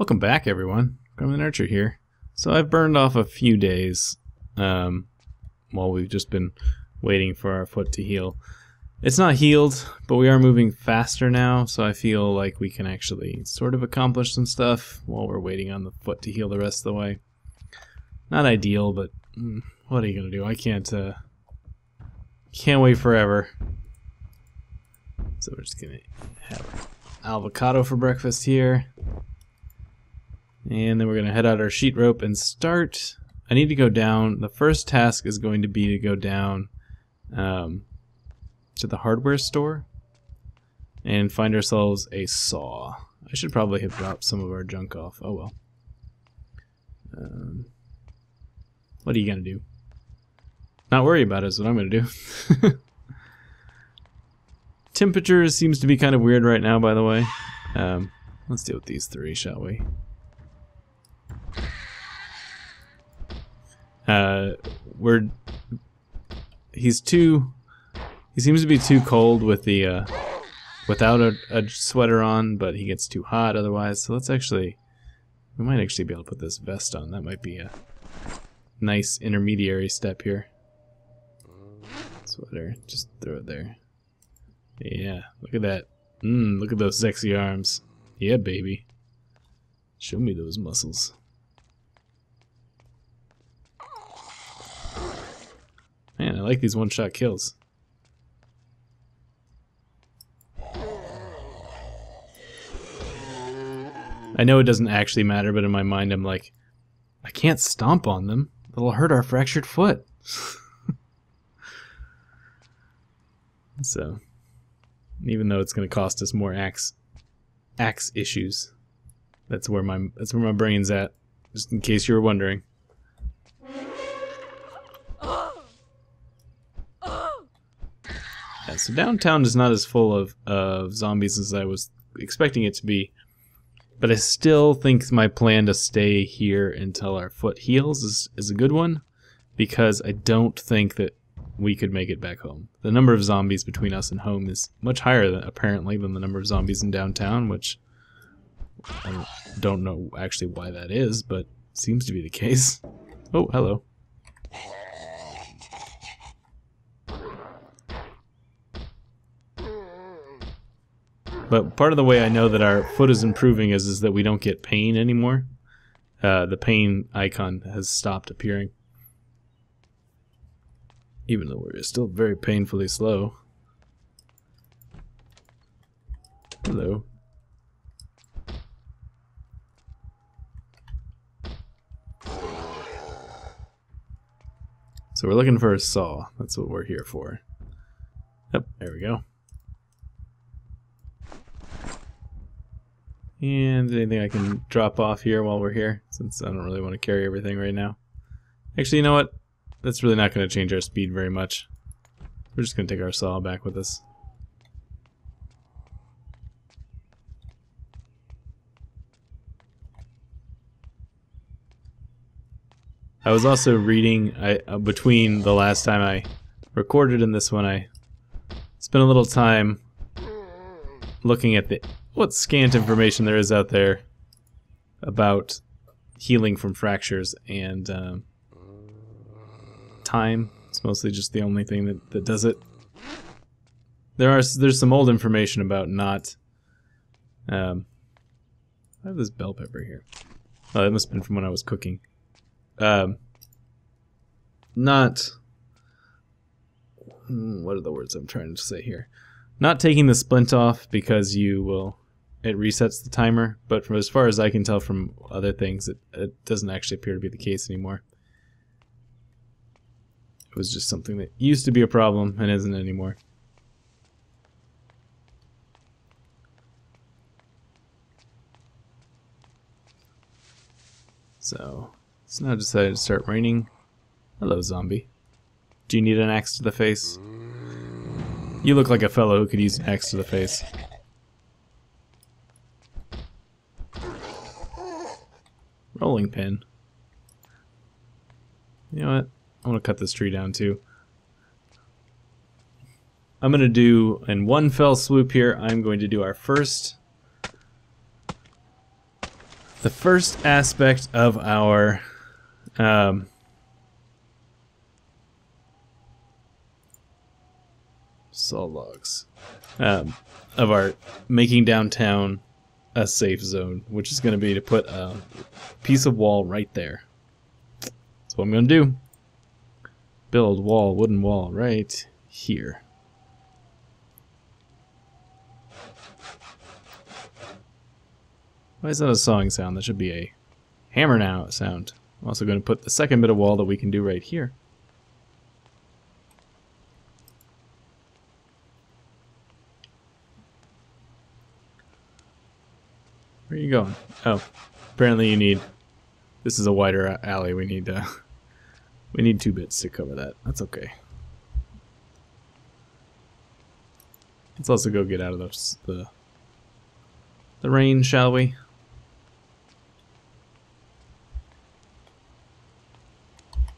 Welcome back, everyone. Cromulent Archer here. So I've burned off a few days um, while we've just been waiting for our foot to heal. It's not healed, but we are moving faster now, so I feel like we can actually sort of accomplish some stuff while we're waiting on the foot to heal the rest of the way. Not ideal, but mm, what are you gonna do? I can't, uh, can't wait forever. So we're just gonna have avocado for breakfast here. And then we're going to head out our sheet rope and start. I need to go down. The first task is going to be to go down um, to the hardware store and find ourselves a saw. I should probably have dropped some of our junk off. Oh well. Um, what are you going to do? Not worry about it is what I'm going to do. Temperature seems to be kind of weird right now, by the way. Um, let's deal with these three, shall we? Uh, we're he's too he seems to be too cold with the uh, without a, a sweater on, but he gets too hot otherwise. So let's actually we might actually be able to put this vest on. That might be a nice intermediary step here. Sweater, just throw it there. Yeah, look at that. Mmm, look at those sexy arms. Yeah, baby. Show me those muscles. Man, I like these one-shot kills. I know it doesn't actually matter, but in my mind I'm like, I can't stomp on them. It'll hurt our fractured foot. so, even though it's going to cost us more axe axe issues, that's where my that's where my brain's at. Just in case you were wondering. Yeah, so downtown is not as full of, of zombies as I was expecting it to be. But I still think my plan to stay here until our foot heals is, is a good one. Because I don't think that we could make it back home. The number of zombies between us and home is much higher, than, apparently, than the number of zombies in downtown, which I don't know actually why that is, but seems to be the case. Oh, hello. But part of the way I know that our foot is improving is, is that we don't get pain anymore. Uh, the pain icon has stopped appearing. Even though we're still very painfully slow. Hello. So we're looking for a saw. That's what we're here for. Yep, there we go. And anything I can drop off here while we're here, since I don't really want to carry everything right now. Actually, you know what? That's really not going to change our speed very much. We're just going to take our saw back with us. I was also reading I, uh, between the last time I recorded and this one. I spent a little time looking at the what scant information there is out there about healing from fractures and um, time. It's mostly just the only thing that, that does it. There are there's some old information about not. Um, I have this bell pepper here. Oh, that must have been from when I was cooking. Um, not. Hmm, what are the words I'm trying to say here? Not taking the splint off because you will it resets the timer, but from as far as I can tell from other things, it, it doesn't actually appear to be the case anymore. It was just something that used to be a problem and isn't anymore. So, it's now decided to start raining. Hello, zombie. Do you need an axe to the face? You look like a fellow who could use an axe to the face. Rolling pin. You know what? I want to cut this tree down too. I'm going to do, in one fell swoop here, I'm going to do our first the first aspect of our um, saw logs um, of our making downtown a safe zone, which is going to be to put a piece of wall right there. That's what I'm going to do. Build wall, wooden wall, right here. Why is that a sawing sound? That should be a hammer now sound. I'm also going to put the second bit of wall that we can do right here. Where are you going? Oh, apparently you need... This is a wider alley. We need uh, we need two bits to cover that. That's okay. Let's also go get out of the the, the rain, shall we?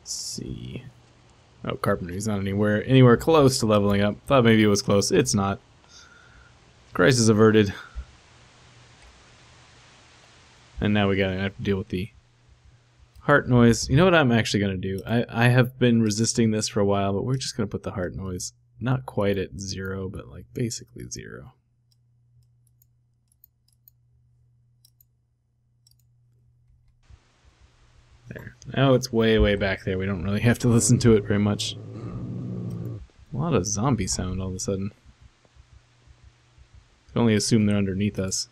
See. Oh, carpentry's not anywhere anywhere close to leveling up. Thought maybe it was close. It's not. Crisis averted. And now we gotta have to deal with the heart noise. You know what I'm actually gonna do? I, I have been resisting this for a while, but we're just gonna put the heart noise not quite at zero, but like basically zero. There. Now it's way, way back there. We don't really have to listen to it very much. A lot of zombie sound all of a sudden. I can only assume they're underneath us.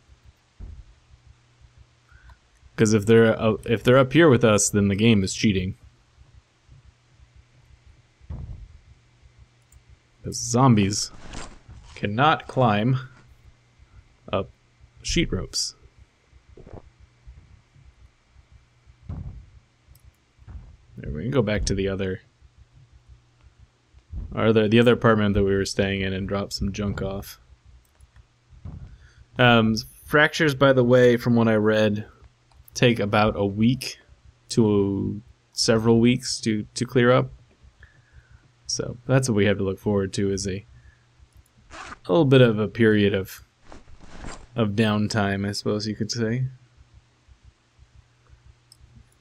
Because if they're uh, if they're up here with us, then the game is cheating. Because zombies cannot climb up sheet ropes. There, we can go back to the other, or the the other apartment that we were staying in and drop some junk off. Um, fractures, by the way, from what I read, take about a week to several weeks to to clear up. So that's what we have to look forward to is a a little bit of a period of of downtime, I suppose you could say.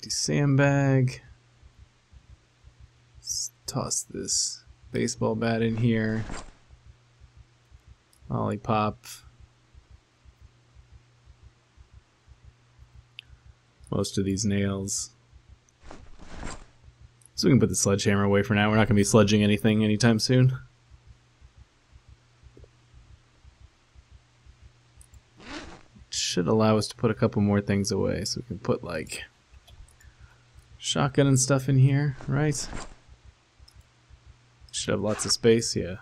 The sandbag. Let's toss this baseball bat in here. Lollipop. Most of these nails. So we can put the sledgehammer away for now. We're not going to be sledging anything anytime soon. should allow us to put a couple more things away. So we can put like shotgun and stuff in here, right? Should have lots of space, yeah.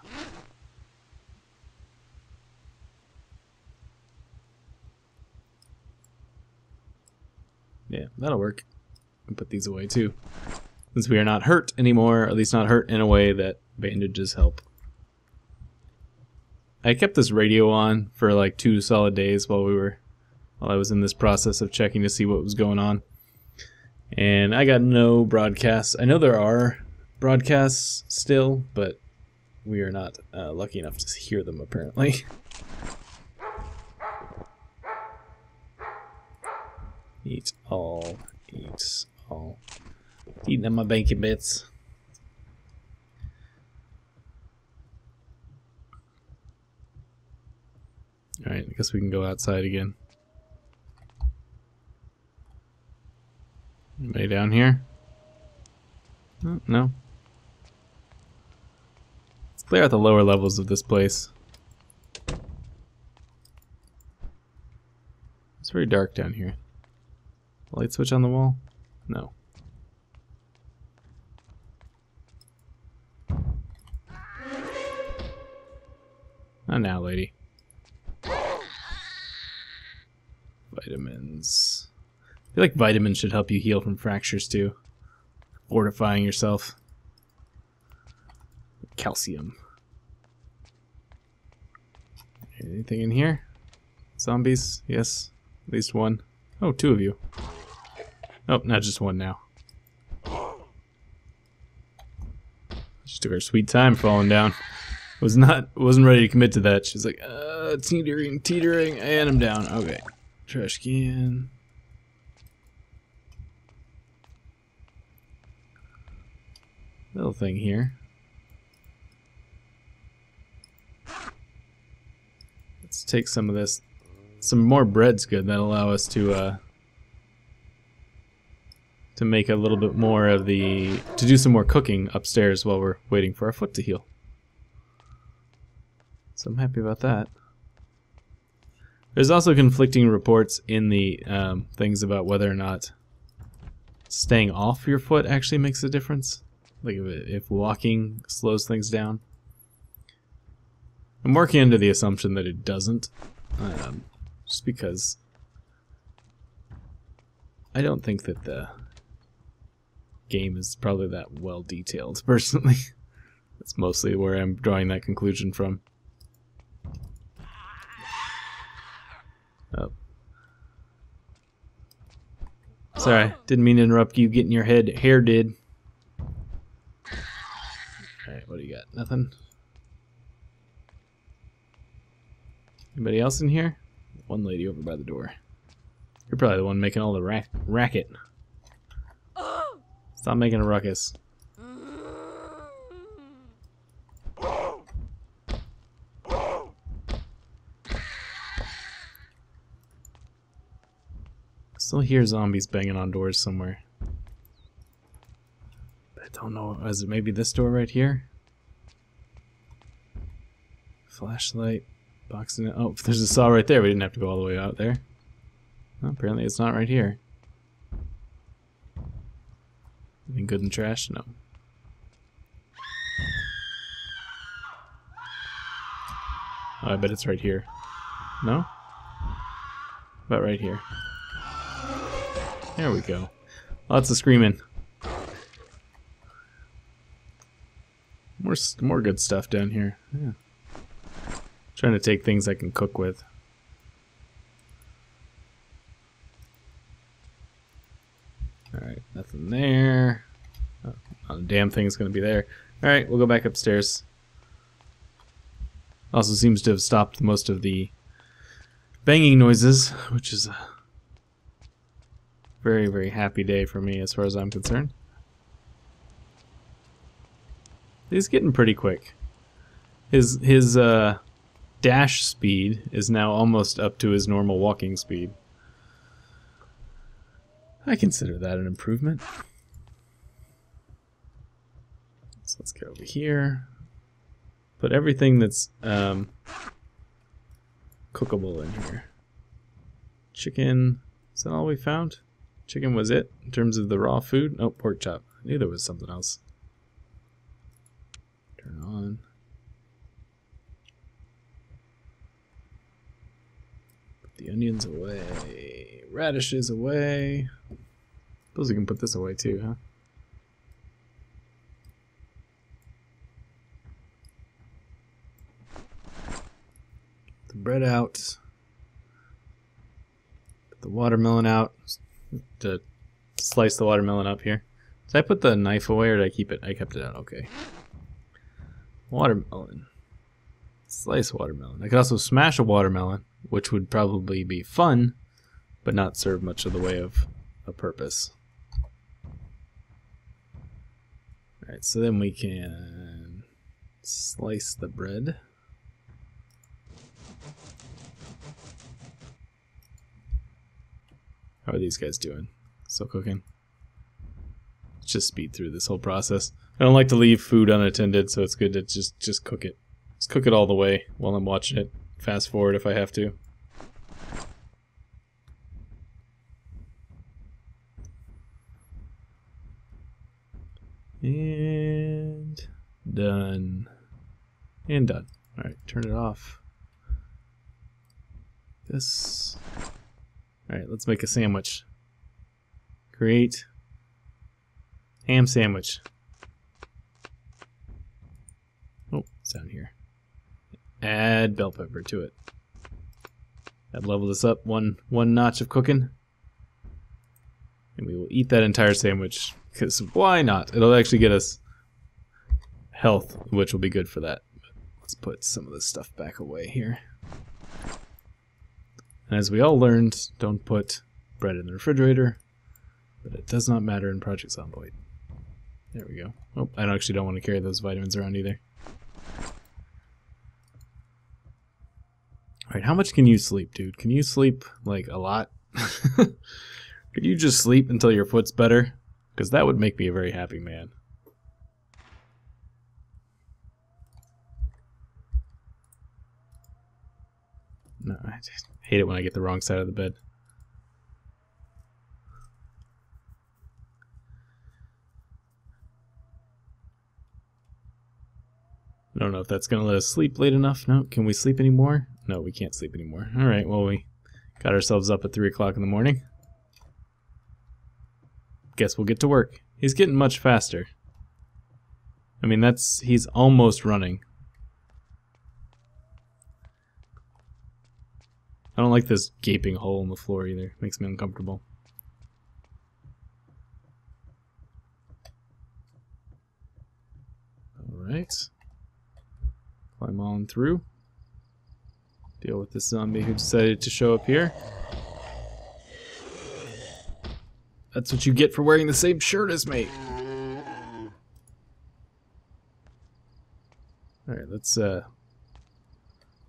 Yeah, that'll work. Put these away too. Since we are not hurt anymore, at least not hurt in a way that bandages help. I kept this radio on for like two solid days while we were while I was in this process of checking to see what was going on. And I got no broadcasts. I know there are broadcasts still, but we are not uh, lucky enough to hear them apparently. eat all, eat all. Eating up my bacon bits. Alright, I guess we can go outside again. Anybody down here? Oh, no. Let's clear out the lower levels of this place. It's very dark down here. Light switch on the wall? No. Not now, lady. Vitamins. I feel like vitamins should help you heal from fractures too. Fortifying yourself. Calcium. Anything in here? Zombies? Yes. At least one. Oh, two of you. Oh, not just one now. She took her sweet time falling down. Was not wasn't ready to commit to that. She's like, uh, teetering, teetering, and I'm down. Okay, trash can. Little thing here. Let's take some of this. Some more bread's good. That'll allow us to uh, to make a little bit more of the to do some more cooking upstairs while we're waiting for our foot to heal. So I'm happy about that. There's also conflicting reports in the um, things about whether or not staying off your foot actually makes a difference. Like if, if walking slows things down. I'm working under the assumption that it doesn't. Um, just because I don't think that the game is probably that well detailed, personally. That's mostly where I'm drawing that conclusion from. Oh. Sorry, oh. didn't mean to interrupt you getting your head hair did. Alright, what do you got? Nothing? Anybody else in here? One lady over by the door. You're probably the one making all the ra racket. Stop making a ruckus. Still hear zombies banging on doors somewhere. I don't know. Is it maybe this door right here? Flashlight. Boxing it. Oh, there's a saw right there. We didn't have to go all the way out there. Well, apparently it's not right here. Anything good in trash? No. Oh, I bet it's right here. No? About right here. There we go. Lots of screaming. More, more good stuff down here. Yeah. Trying to take things I can cook with. Alright, nothing there. Oh, not a damn thing is going to be there. Alright, we'll go back upstairs. Also seems to have stopped most of the banging noises, which is a very, very happy day for me as far as I'm concerned. He's getting pretty quick. His his uh, dash speed is now almost up to his normal walking speed. I consider that an improvement. So let's go over here. Put everything that's um, cookable in here. Chicken. Is that all we found? Chicken was it in terms of the raw food? Oh, pork chop. I knew there was something else. Turn on. Put the onions away. Radishes away. Suppose we can put this away too, huh? the bread out. Put the watermelon out. To slice the watermelon up here. Did I put the knife away or did I keep it? I kept it out. Okay. Watermelon. Slice watermelon. I could also smash a watermelon, which would probably be fun, but not serve much of the way of a purpose. Alright, so then we can slice the bread. How are these guys doing? Still cooking? Let's just speed through this whole process. I don't like to leave food unattended, so it's good to just just cook it. Just cook it all the way while I'm watching it. Fast forward if I have to. And done. And done. Alright, turn it off. This. Alright, let's make a sandwich. Create ham sandwich. Oh, it's down here. Add bell pepper to it. That level this up one one notch of cooking. And we will eat that entire sandwich because why not? It'll actually get us health, which will be good for that. Let's put some of this stuff back away here. And as we all learned, don't put bread in the refrigerator, but it does not matter in Project Zomboid. There we go. Oh, I actually don't want to carry those vitamins around either. Alright, how much can you sleep, dude? Can you sleep, like, a lot? Could you just sleep until your foot's better? Because that would make me a very happy man. No, I hate it when I get the wrong side of the bed. I don't know if that's going to let us sleep late enough. No, can we sleep anymore? No, we can't sleep anymore. All right, well, we got ourselves up at 3 o'clock in the morning. Guess we'll get to work. He's getting much faster. I mean, that's, he's almost running. I don't like this gaping hole in the floor either. It Makes me uncomfortable. Alright. Climb on through. Deal with this zombie who decided to show up here. That's what you get for wearing the same shirt as me. Alright, let's uh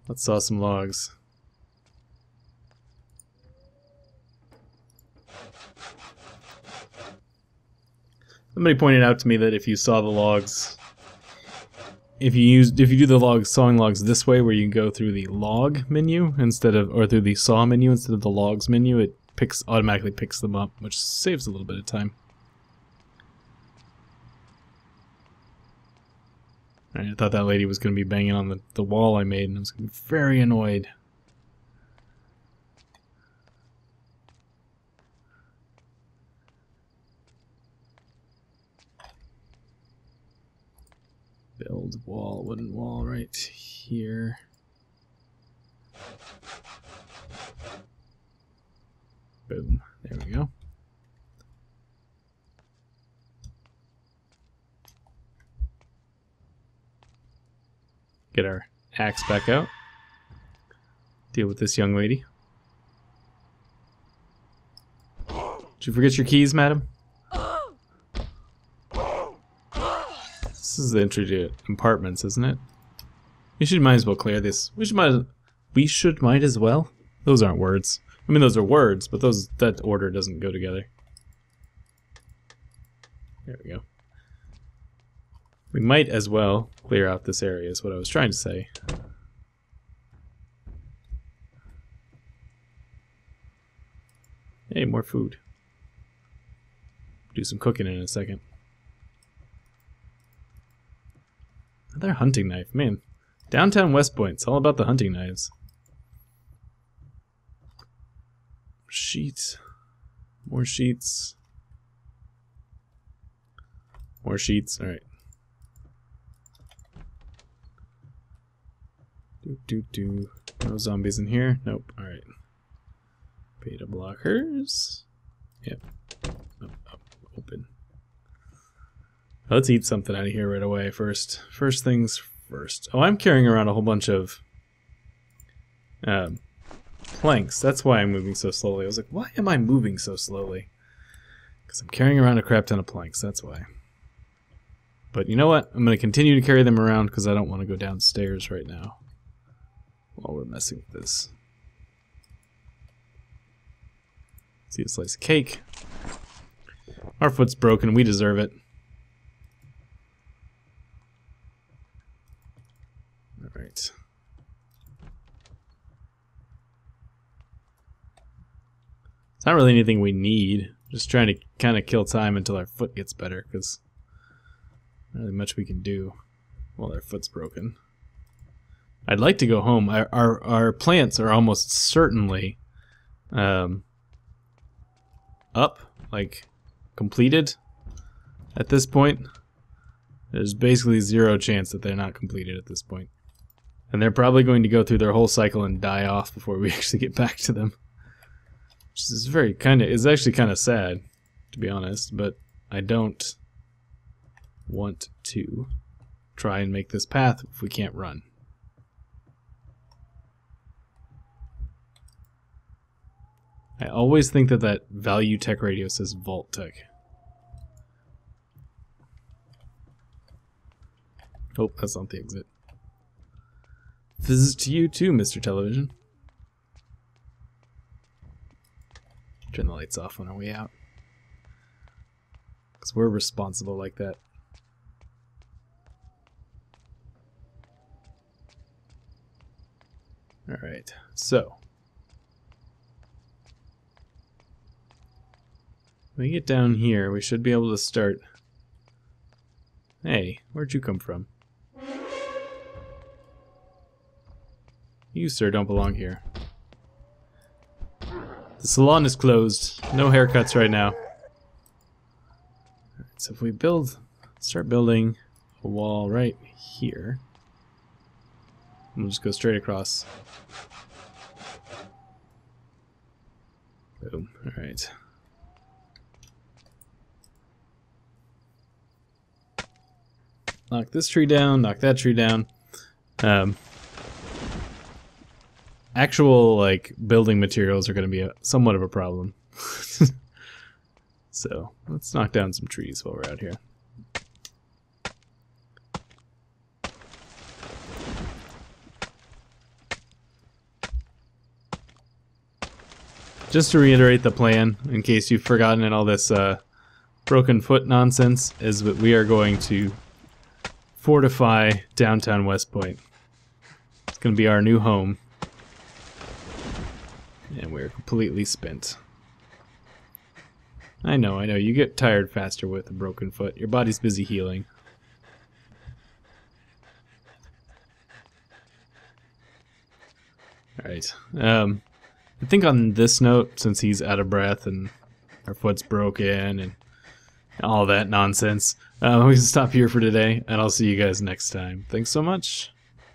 let's saw some logs. Somebody pointed out to me that if you saw the logs if you use if you do the log sawing logs this way where you go through the log menu instead of or through the saw menu instead of the logs menu it picks automatically picks them up which saves a little bit of time. I thought that lady was going to be banging on the, the wall I made and I was very annoyed build wall, wooden wall right here. Boom. There we go. Get our axe back out. Deal with this young lady. Did you forget your keys, madam? This is the entry to compartments, isn't it? We should might as well clear this. We should might we should might as well. Those aren't words. I mean those are words, but those that order doesn't go together. There we go. We might as well clear out this area is what I was trying to say. Hey, more food. Do some cooking in a second. Another hunting knife. Man, downtown West Point's all about the hunting knives. Sheets. More sheets. More sheets. Alright. Do do do. No zombies in here. Nope. Alright. Beta blockers. Yep. Oh, oh, open. Let's eat something out of here right away first. First things first. Oh, I'm carrying around a whole bunch of um, planks. That's why I'm moving so slowly. I was like, why am I moving so slowly? Because I'm carrying around a crap ton of planks. That's why. But you know what? I'm going to continue to carry them around because I don't want to go downstairs right now while we're messing with this. See a slice of cake. Our foot's broken. We deserve it. Alright. It's not really anything we need. Just trying to kind of kill time until our foot gets better, because not really much we can do while our foot's broken. I'd like to go home. Our our, our plants are almost certainly um, up, like completed at this point. There's basically zero chance that they're not completed at this point. And they're probably going to go through their whole cycle and die off before we actually get back to them. Is very kind of, is actually kind of sad, to be honest, but I don't want to try and make this path if we can't run. I always think that that ValuTech radio says Vault Tech. Oh, that's not the exit. This is to you too, Mr. Television. Turn the lights off on our way out. Because we're responsible like that. Alright, so. When we get down here, we should be able to start. Hey, where'd you come from? You, sir, don't belong here. The salon is closed. No haircuts right now. so if we build, start building a wall right here. We'll just go straight across. Boom. Alright. Knock this tree down, knock that tree down. Um, actual like building materials are going to be a, somewhat of a problem. so let's knock down some trees while we're out here. Just to reiterate the plan, in case you've forgotten in all this uh, broken foot nonsense, is that we are going to fortify downtown West Point. It's going to be our new home. And we're completely spent. I know, I know, you get tired faster with a broken foot. Your body's busy healing. Alright, um, I think on this note, since he's out of breath and our foot's broken and all that nonsense, uh, we can stop here for today, and I'll see you guys next time. Thanks so much.